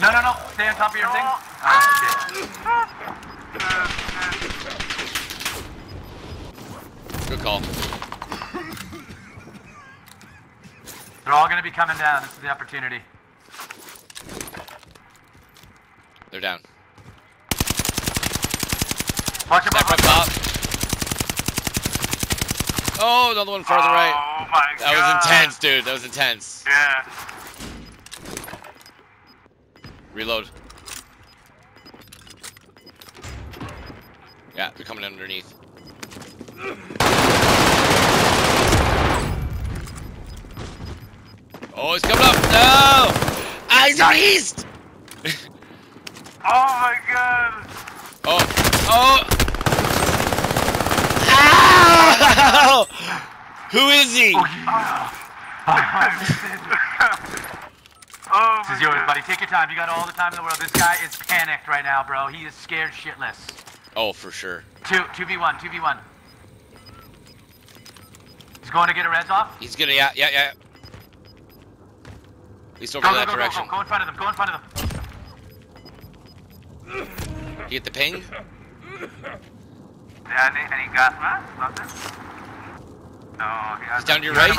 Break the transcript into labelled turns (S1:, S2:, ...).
S1: No, no, no. Stay on top of your thing. Ah, shit.
S2: Good call.
S1: They're all gonna be coming down. This is the opportunity.
S2: They're down.
S1: Watch your
S2: Back
S1: back.
S2: up top. Oh, another one farther right.
S3: Oh my
S2: That
S3: god.
S2: was intense, dude. That was intense.
S3: Yeah.
S2: Reload. Yeah, they're coming underneath. Oh, he's coming up! No! He's in east!
S3: Oh my god.
S2: Oh! Oh! Ow! Who is he?
S1: This is yours, buddy. Take your time. You got all the time in the world. This guy is panicked right now, bro. He is scared shitless.
S2: Oh, for sure.
S1: Two, two v one, two v one. He's going to get a res off.
S2: He's gonna, yeah, yeah, yeah. He's over
S1: Go, go,
S2: that
S1: go, go,
S2: direction.
S1: go. Go in front of them. Go in front of them.
S2: You get the ping?
S3: Yeah, any, any gas mask? Nothing? No, he has
S2: He's down to your right?